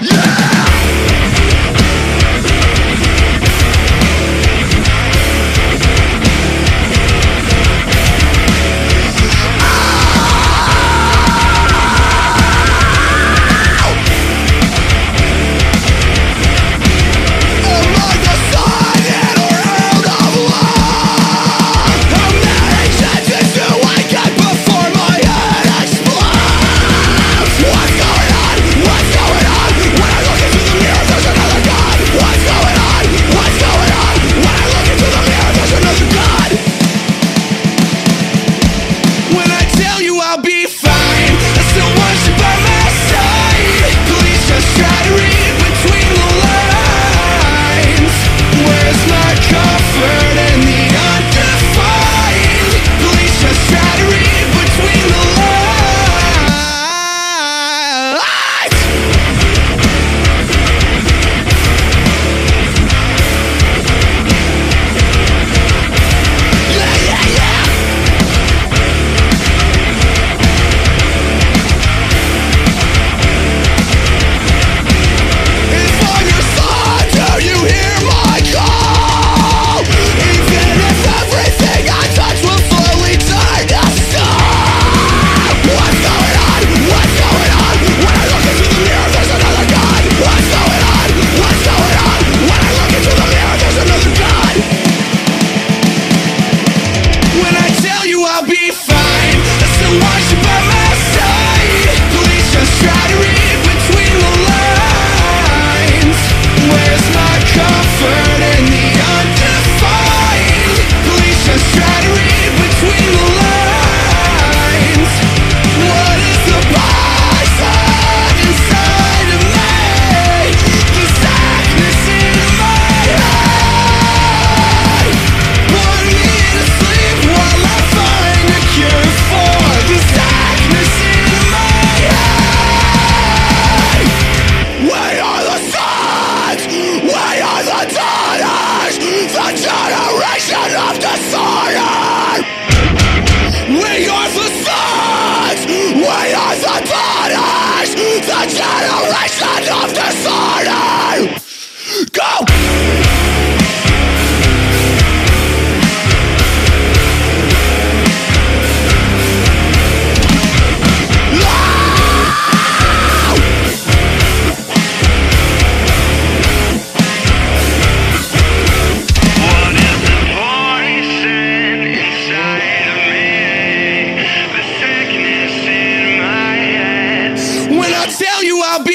yeah! destruction of disorder! We are the sons! We are the daughters! The generation! I'll be